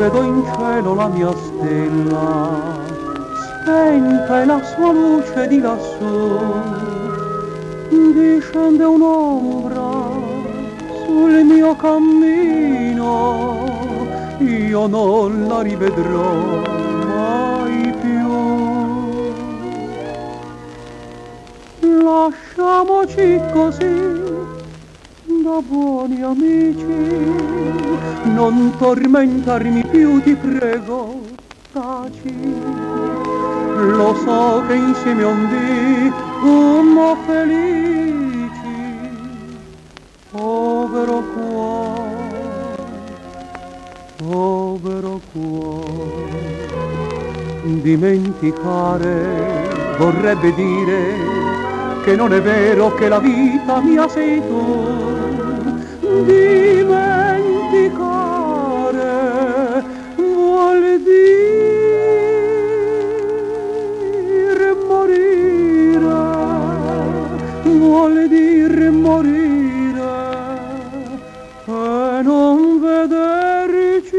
Vedo in cielo la mia stella, spenta è la sua luce di lassù. Discende un'ombra sul mio cammino, io non la rivedrò mai più. Lasciamoci così da buoni amici, non tormentarmi più ti prego, taci. Lo so che insieme un dì fummo felici, povero cuore, povero cuore. Dimenticare vorrebbe dire che non è vero che la vita mia sei tu dimenticare vuol dire morire, vuol dire morire e non vederci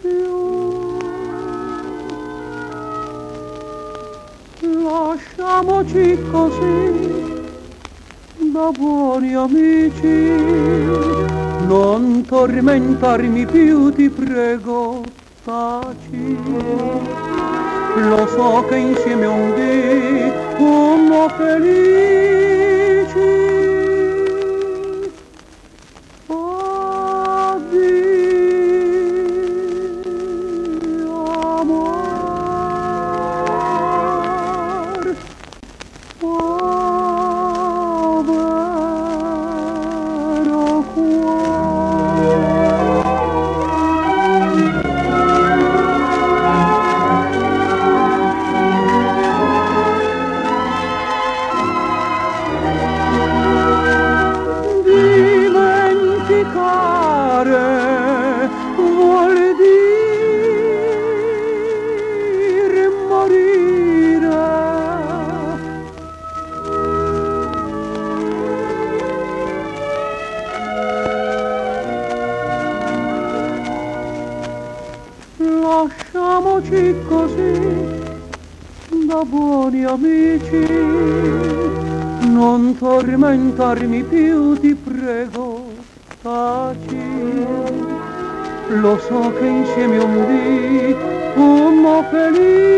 più. Lasciamoci così da buoni amici, tormentarmi più ti prego, taci. Lo so che insieme un dì fummo felici. Lasciamoci così da buoni amici, non tormentarmi più ti prego, taci. Lo so che insieme un dì fummo felici.